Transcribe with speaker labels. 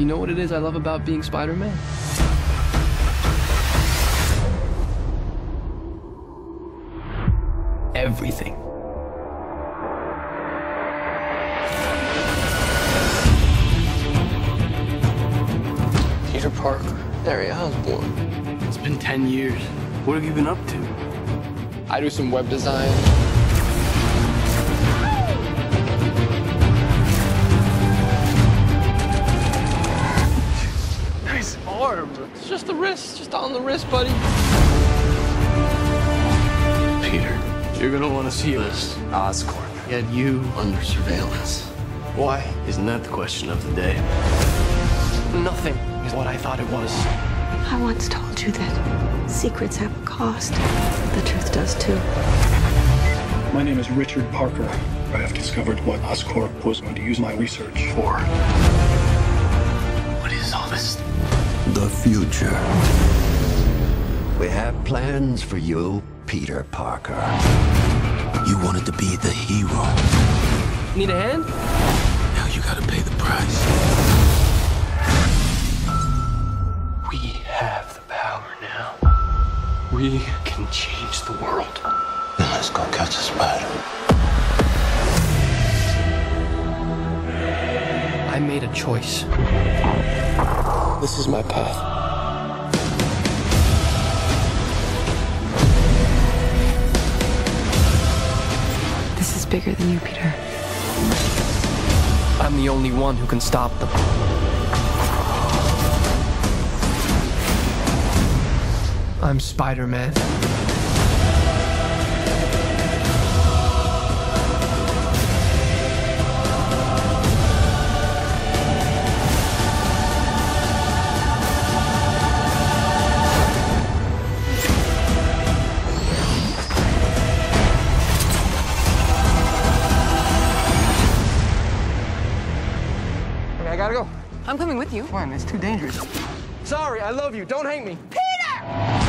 Speaker 1: You know what it is I love about being Spider-Man? Everything. Peter Parker, Harry Osborn. It's been 10 years. What have you been up to? I do some web design. Arm. It's just the wrist, just on the wrist, buddy. Peter, you're gonna want to see this. Oscorp had you under surveillance. Why? Isn't that the question of the day? Nothing is what I thought it was.
Speaker 2: I once told you that secrets have a cost. The truth does too.
Speaker 3: My name is Richard Parker. I have discovered what Oscorp was going to use my research for.
Speaker 4: Future. We have plans for you, Peter Parker. You wanted to be the hero.
Speaker 1: Need a hand?
Speaker 4: Now you gotta pay the price.
Speaker 1: We have the power now. We can change the world.
Speaker 4: Then let's go catch a spider.
Speaker 1: I made a choice. This is my path.
Speaker 2: Bigger than you, Peter.
Speaker 1: I'm the only one who can stop them. I'm Spider-Man. Gotta go.
Speaker 5: I'm coming with you.
Speaker 1: On, it's too dangerous. Sorry, I love you. Don't hate me. Peter!